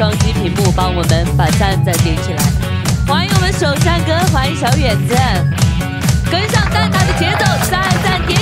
双击屏幕，帮我们把赞赞点起来。欢迎我们首战哥，欢迎小远子，跟上蛋挞的节奏，赞赞点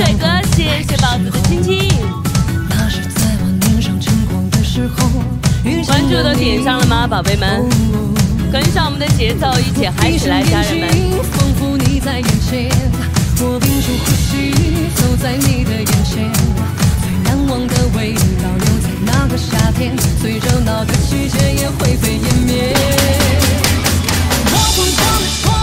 帅哥，谢谢宝子的亲亲。关注都点上了吗？宝贝们，跟上我们的节奏，一起嗨起来。家人们，我屏住呼吸，走在你的眼前。最难忘的味道，留在那个夏天。最热闹的季节，也灰飞烟灭。我不断的说。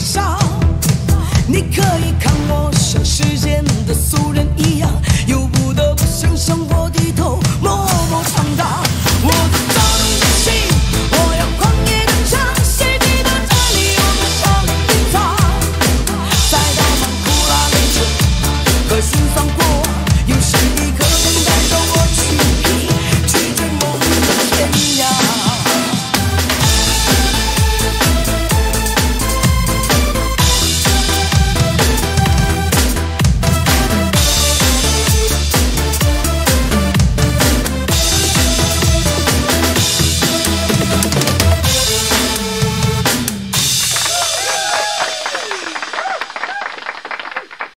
照。你可以看我像世间的俗人一样，